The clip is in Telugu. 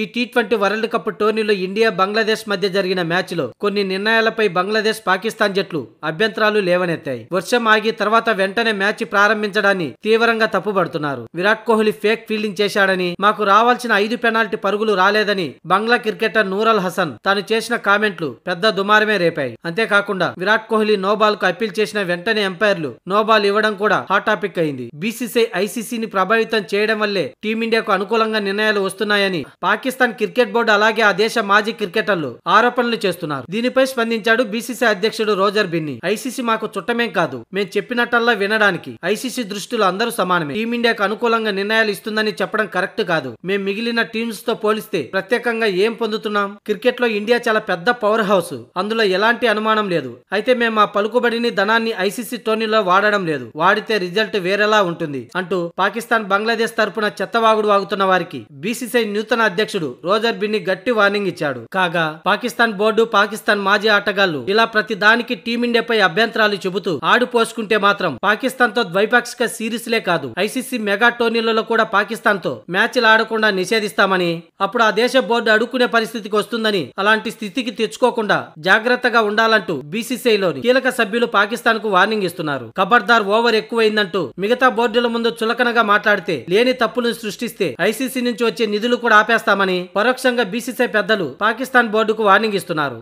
ఈ టీ ట్వంటీ వరల్డ్ కప్ టోర్నీలో ఇండియా బంగ్లాదేశ్ మధ్య జరిగిన మ్యాచ్లో కొన్ని నిర్ణయాలపై బంగ్లాదేశ్ పాకిస్తాన్ జట్లు అభ్యంతరాలు లేవనెత్తాయి. వర్షం ఆగి తర్వాత వెంటనే మ్యాచ్ ప్రారంభించడాన్ని తీవ్రంగా తప్పుపడుతున్నారు విరాట్ కోహ్లీ ఫేక్ ఫీల్డింగ్ చేశాడని మాకు రావాల్సిన ఐదు పెనాల్టీ పరుగులు రాలేదని బంగ్లా క్రికెటర్ నూరల్ హసన్ తాను చేసిన కామెంట్లు పెద్ద దుమారమే రేపాయి. అంతేకాకుండా విరాట్ కోహ్లీ నోబాల్కు అప్పీల్ చేసిన వెంటనే ఎంపైర్లు నోబాల్ ఇవ్వడం కూడా హాట్ టాపిక్ అయింది. బీసీసీ ఐసీసీని ప్రభావితం చేయడం వల్లే టీమిండియాకు అనుకూలంగా నిర్ణయాలు వస్తున్నాయని పాకిస్తాన్ పాకిస్తాన్ క్రికెట్ బోర్డు అలాగే ఆ దేశ మాజీ క్రికెటర్లు ఆరోపణలు చేస్తున్నారు. దీనిపై స్పందించాడు బీసీసీ అధ్యక్షుడు రోజర్ బిన్నీ. ఐసీసీ మాకు చుట్టమేం కాదు. మేము చెప్పినట్టల్లా వినడానికి ఐసీసీ దృష్టిలో అందరూ సమానమే. టీమిండియాకు అనుకూలంగా నిర్ణయాలు ఇస్తుందని చెప్పడం కరెక్ట్ కాదు. మేము మిగిలిన టీమ్స్తో పోలిస్తే ప్రత్యేకంగా ఏం పొందుతున్నాం? క్రికెట్లో ఇండియా చాలా పెద్ద పవర్ హౌస్. అందులో ఎలాంటి అనుమానం లేదు. అయితే మేము మా పలుకుబడిని ధనాన్ని ఐసీసీ టోర్నీలో వాడడం లేదు. వాడితే రిజల్ట్ వేరేలా ఉంటుంది అంటూ పాకిస్తాన్ బంగ్లాదేశ్ తరపున చెత్తవాగుడు వాగుతున్న వారికి బీసీసీ నూతన అధ్యక్షుడు రోజర్ బిన్ని గట్టి వార్నింగ్ ఇచ్చాడు. కాగా పాకిస్తాన్ బోర్డు పాకిస్తాన్ మాజీ ఆటగాళ్ళు ఇలా ప్రతి దానికి టీమిండియాపై అభ్యంతరాలు చెబుతూ ఆడు పోసుకుంటే మాత్రం పాకిస్తాన్తో ద్వైపాక్షిక సిరీస్లే కాదు. ఐసీసీ మెగా టోర్నీలలో కూడా పాకిస్తాన్తో మ్యాచ్లు ఆడకుండా నిషేధిస్తామని అప్పుడు ఆ దేశ బోర్డు అడుక్కునే పరిస్థితికి వస్తుందని అలాంటి స్థితికి తెచ్చుకోకుండా జాగ్రత్తగా ఉండాలంటూ బీసీసీఐలోని కీలక సభ్యులు పాకిస్తాన్కు వార్నింగ్ ఇస్తున్నారు. ఖబర్దార్ ఓవర్ ఎక్కువైందంటూ మిగతా బోర్డుల ముందు చులకనగా మాట్లాడితే లేని తప్పులను సృష్టిస్తే ఐసీసీ నుంచి వచ్చే నిధులు కూడా ఆపేస్తామని పరోక్షంగా బీసీసీ పెద్దలు పాకిస్తాన్ బోర్డుకు వార్నింగ్ ఇస్తున్నారు.